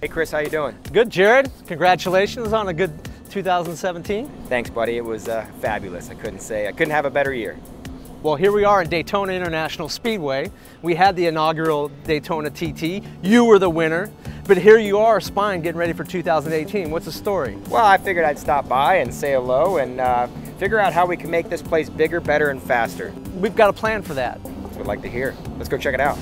Hey Chris, how you doing? Good, Jared. Congratulations on a good 2017. Thanks, buddy. It was uh, fabulous. I couldn't say I couldn't have a better year. Well, here we are in Daytona International Speedway. We had the inaugural Daytona TT. You were the winner, but here you are, Spine, getting ready for 2018. What's the story? Well, I figured I'd stop by and say hello and uh, figure out how we can make this place bigger, better, and faster. We've got a plan for that. I'd like to hear. Let's go check it out.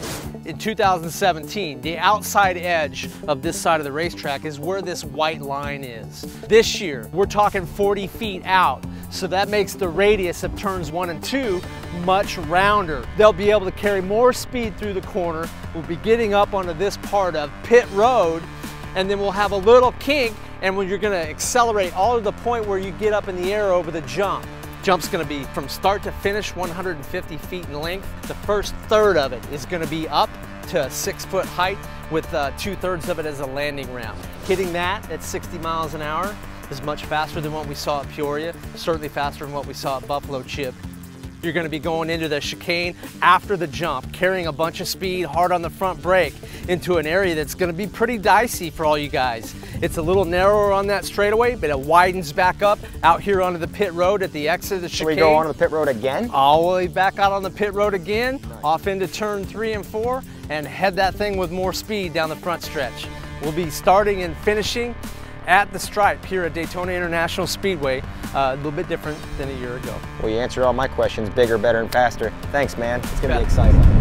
In 2017, the outside edge of this side of the racetrack is where this white line is. This year, we're talking 40 feet out. So that makes the radius of turns one and two much rounder. They'll be able to carry more speed through the corner. We'll be getting up onto this part of pit road and then we'll have a little kink and when you're gonna accelerate all to the point where you get up in the air over the jump. Jump's gonna be from start to finish 150 feet in length. The first third of it is gonna be up to six foot height with uh, two thirds of it as a landing ramp. Hitting that at 60 miles an hour is much faster than what we saw at Peoria, certainly faster than what we saw at Buffalo Chip. You're gonna be going into the chicane after the jump, carrying a bunch of speed hard on the front brake into an area that's gonna be pretty dicey for all you guys. It's a little narrower on that straightaway, but it widens back up out here onto the pit road at the exit of the chicane. we go onto the pit road again? All the way back out on the pit road again, nice. off into turn three and four, and head that thing with more speed down the front stretch. We'll be starting and finishing at the stripe here at Daytona International Speedway, uh, a little bit different than a year ago. Well, you answered all my questions, bigger, better, and faster. Thanks, man. It's going to be exciting.